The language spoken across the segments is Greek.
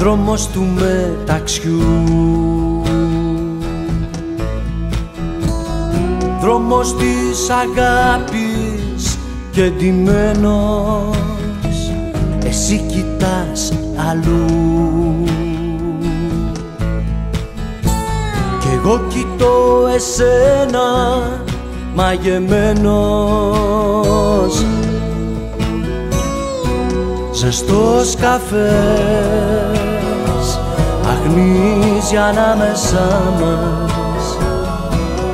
δρόμος του μεταξιού. Δρόμος της αγάπης και ντυμένος εσύ κοιτάς αλλού. Κι εγώ κοιτώ εσένα μαγεμένος Ζεστός καφές αχνίζει ανάμεσά μας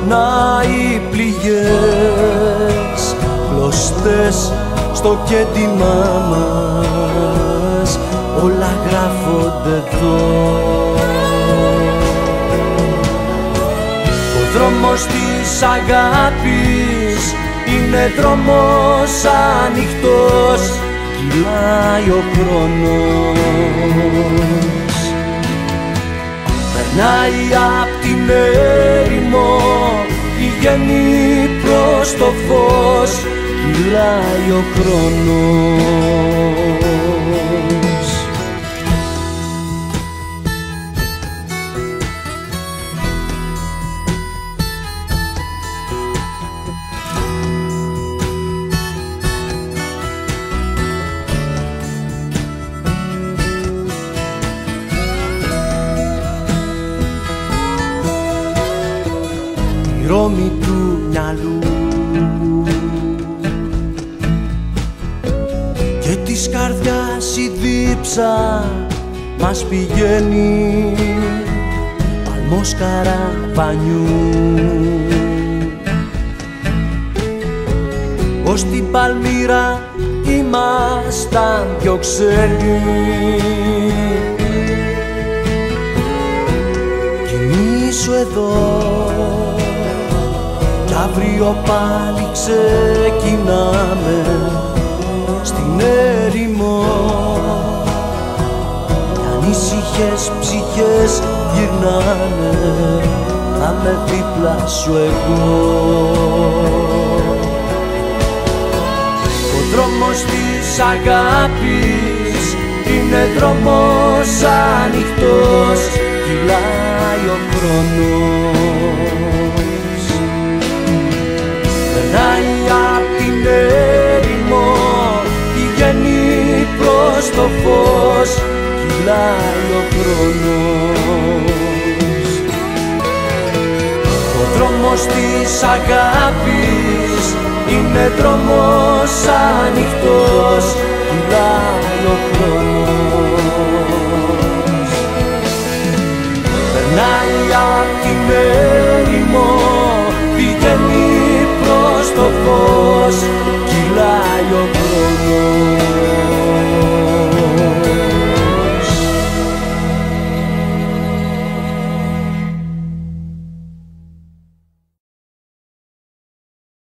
Να οι πληγές κλωστές στο κέντημά μας. Όλα γράφονται εδώ. Ο δρόμος της αγάπης είναι δρόμος ανοιχτός. Κυλάει ο χρόνος Περνάει απ' την έρημο πηγαίνει προς το φως κυλάει ο χρόνος Η Ρώμη του μυαλού. Και της καρδιάς η δίψα μας πηγαίνει παλμός καραβανιού. Ως την Παλμύρα ήμασταν πιο ξένοι. Κοιμήσου εδώ κι αύριο πάλι ξεκινάμε στην έρημο. Κι ανήσυχες ψυχές γυρνάνε θα με δίπλα σου εγώ. Ο δρόμος της αγάπης είναι δρόμος ανοιχτός κυλάει ο χρόνος Περνάει απ' την έρημο πηγαίνει προς το φως κυλάει ο χρόνος. Ο δρόμος της αγάπης είναι δρόμος ανοιχτός κυλάει ο χρόνος. Περνάει απ' την έρημο